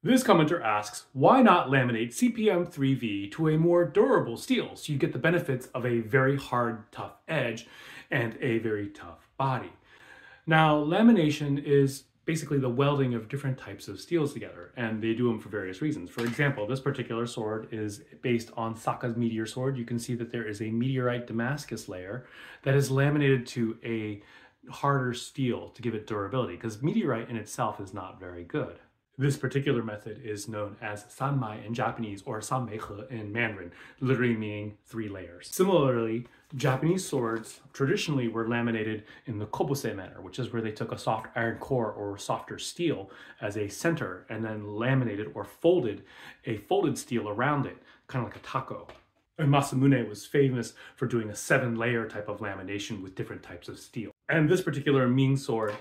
This commenter asks, why not laminate CPM3V to a more durable steel so you get the benefits of a very hard, tough edge and a very tough body? Now, lamination is basically the welding of different types of steels together, and they do them for various reasons. For example, this particular sword is based on Saka's meteor sword. You can see that there is a meteorite Damascus layer that is laminated to a harder steel to give it durability, because meteorite in itself is not very good. This particular method is known as sanmai in Japanese or sanmeihe in Mandarin, literally meaning three layers. Similarly, Japanese swords traditionally were laminated in the kobuse manner, which is where they took a soft iron core or softer steel as a center and then laminated or folded a folded steel around it, kind of like a taco. And Masamune was famous for doing a seven layer type of lamination with different types of steel. And this particular Ming sword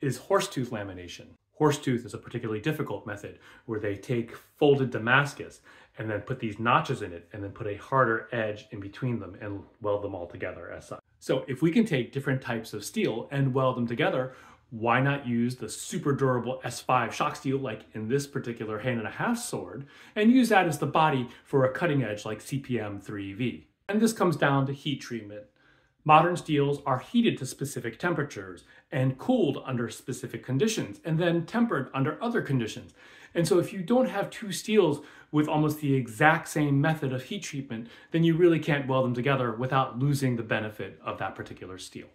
is horsetooth lamination. Horsetooth is a particularly difficult method where they take folded Damascus and then put these notches in it and then put a harder edge in between them and weld them all together as such. So if we can take different types of steel and weld them together, why not use the super durable S5 shock steel like in this particular hand and a half sword and use that as the body for a cutting edge like CPM 3V? And this comes down to heat treatment. Modern steels are heated to specific temperatures and cooled under specific conditions and then tempered under other conditions. And so if you don't have two steels with almost the exact same method of heat treatment, then you really can't weld them together without losing the benefit of that particular steel.